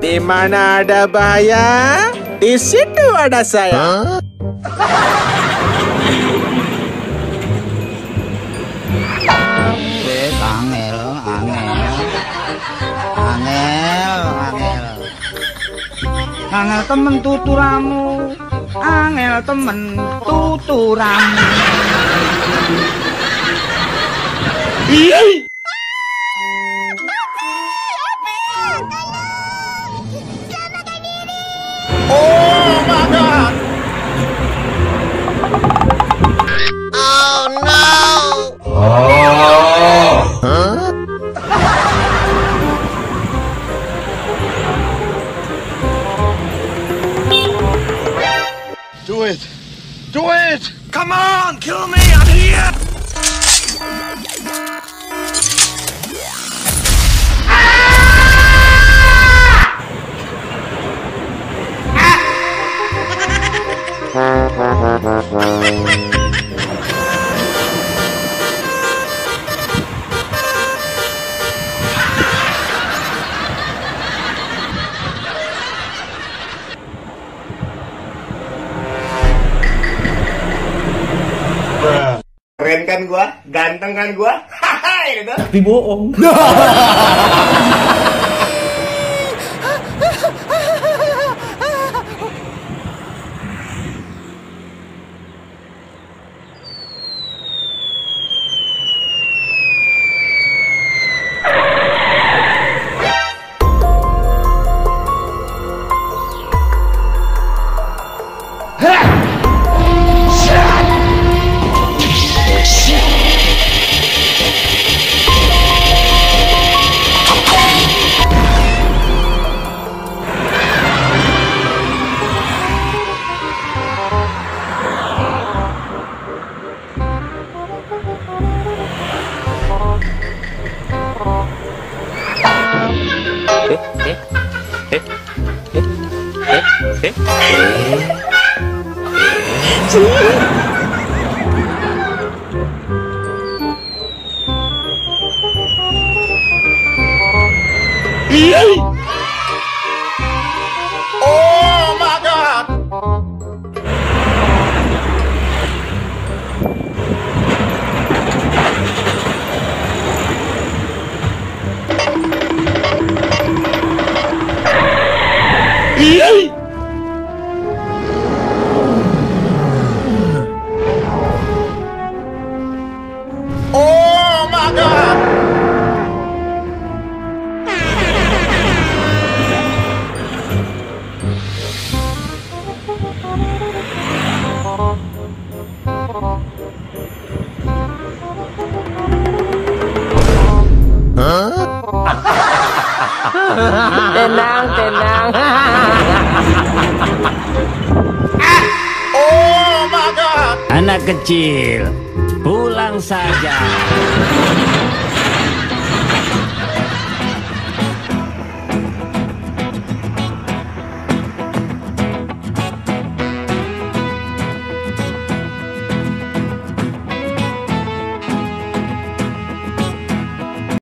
Di mana ada bahaya, di situ ada saya. Angel, angel. Angel, angel. Angel temen tuturamu. Angel temen tuturamu. Do Do it! Come on, kill me, I'm here. Ah! Keren kan gua? Ganteng kan gua? Hahaha gitu. Tapi bohong. Eh, eh, eh, eh, eh, eh. Oh Ih! Tenang, tenang. Oh my God. Anak kecil, pulang saja.